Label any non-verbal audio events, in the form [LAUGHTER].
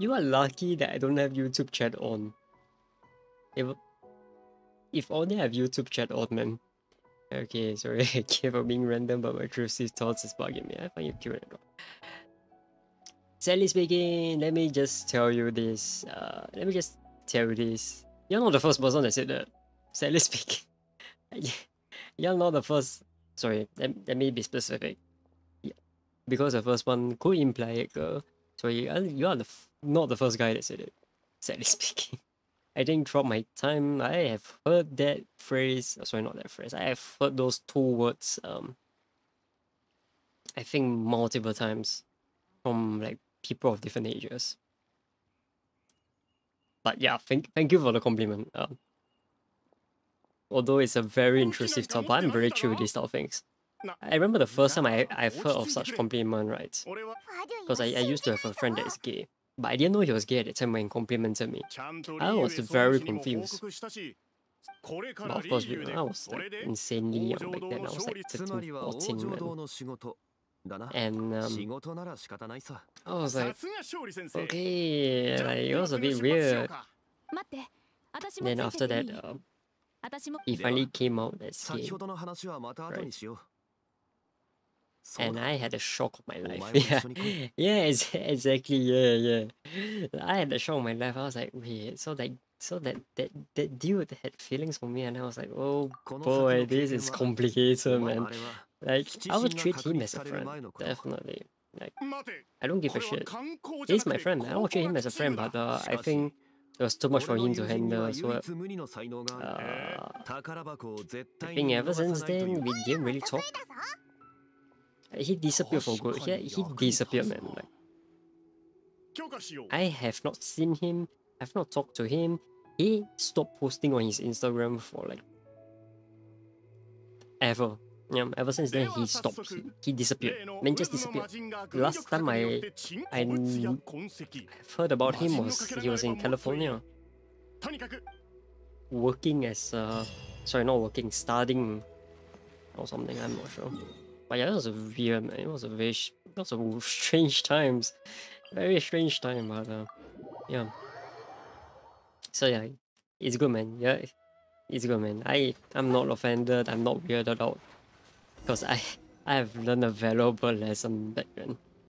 You are lucky that I don't have YouTube chat on. If, if only I have YouTube chat on, man. Okay, sorry [LAUGHS] again for being random, but my intrusive thoughts is bugging me. I find you cute and all. Speaking, let me just tell you this. Uh, let me just tell you this. You're not the first person that said that. Sadly [LAUGHS] speaking. You're not the first. Sorry, let, let me be specific. Yeah, Because the first one could imply it, girl. So you are, you are the not the first guy that said it. [LAUGHS] Sadly speaking. I think throughout my time, I have heard that phrase. oh, Sorry, not that phrase. I have heard those two words. Um, I think multiple times from like people of different ages. But yeah, thank thank you for the compliment. Um, although it's a very intrusive thought, but I'm very chill with these type of things. I remember the first time I I've heard of such compliment, right? [LAUGHS] Because I, I used to have a friend that is gay. But I didn't know he was gay at the time when he complimented me. I was very confused. But of course, I was like, insanely young back then. I was like 13, 14 then. And um, I was like, okay, like, it was a bit weird. Then after that, um, he finally came out as gay. Right? and I had a shock of my life. [LAUGHS] Yeah, yeah, exactly. Yeah, yeah. I had a shock of my life. I was like, wait, so that, so that, that, that dude had feelings for me, and I was like, oh boy, this is [LAUGHS] complicated, man. Like, I would treat him as a friend, definitely. Like, I don't give a shit. He's my friend. I would treat him as a friend, but uh, I think. It was too much for him to handle so well. Uh, I think ever since then, we didn't really talk. He disappeared for good. He, he disappeared, man. Like, I have not seen him. I've not talked to him. He stopped posting on his Instagram for like ever. Yeah, ever since then he stopped. He, disappeared. Man just disappeared. Last time I I heard about him was he was in California, working as uh, sorry, not working, studying or something. I'm not sure but yeah it was a weird man it was a very it was a [LAUGHS] strange times. Very strange time but uh yeah. So yeah it's good man. Yeah it's good man. I I'm not offended. I'm not weirded out because I I have learned a valuable lesson back then